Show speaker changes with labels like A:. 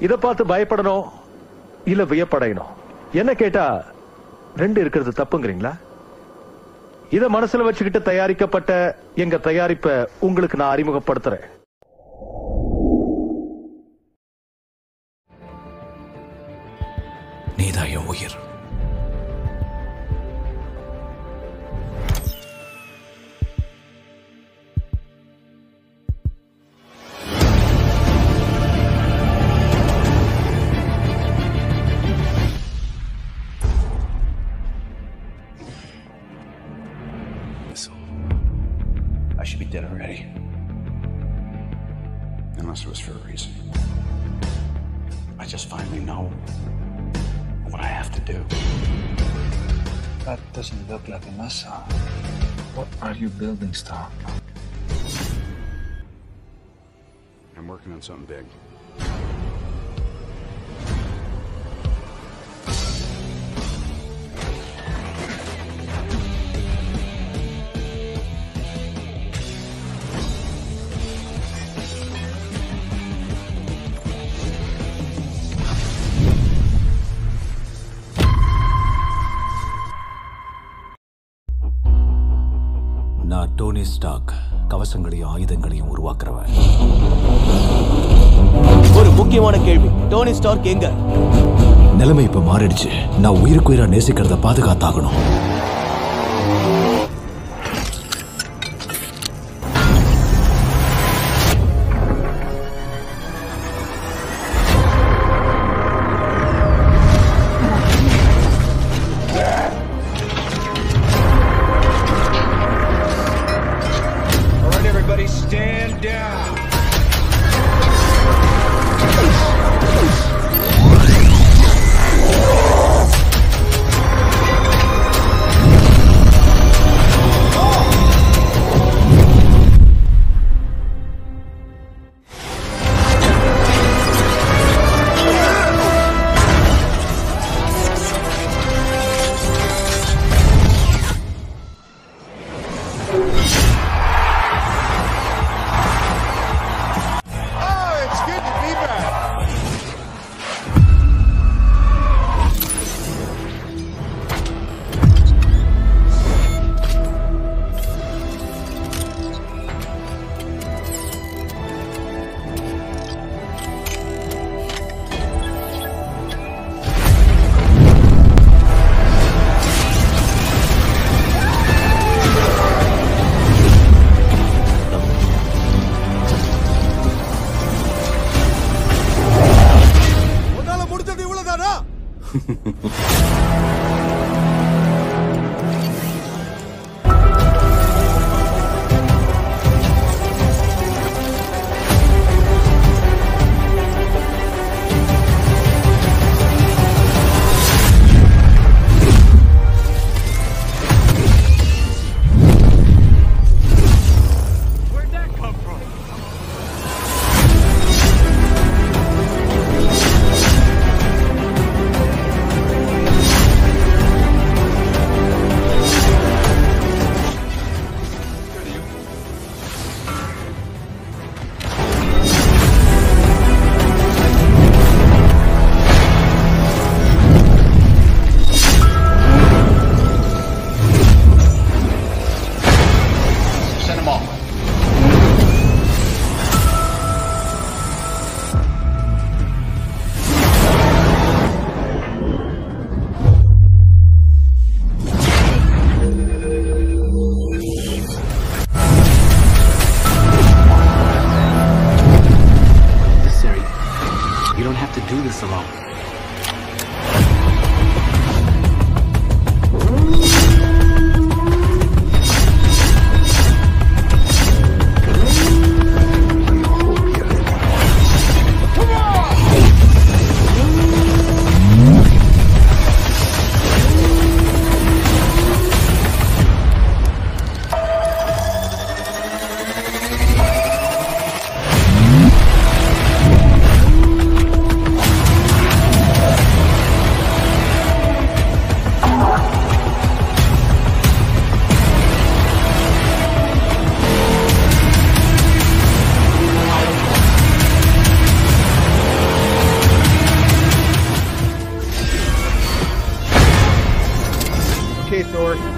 A: இதை பார்த்து பயப்படணும் இல்ல வியப்படையணும் என்ன கேட்டா ரெண்டு இருக்கிறது தப்புங்கிறீங்களா? இத மனசுல வச்சுக்கிட்டு தயாரிக்கப்பட்ட எங்க தயாரிப்பை உங்களுக்கு நான் அறிமுகப்படுத்துறேன்.
B: நீதான் என் உயிர்.
C: Should be dead already. Unless it was for a reason. I just finally know what I have to do.
D: That doesn't look like a missile. What are you building, Stark?
C: I'm working on something big.
B: நான் Tony Stark கவசங்களையும் ஆயுதங்களையும் உருவாக்குறவன்.
E: ஒரு முக்கியமான கேள்வி. Tony Stark எங்க?
B: நிலைமை இப்ப மாறிடுச்சு. நான் உயிருக்கு உயிரா நேசிக்கிறத பாதுகாத்தாகணும்.
F: Down.
E: Don't have to do this alone.
G: Thor.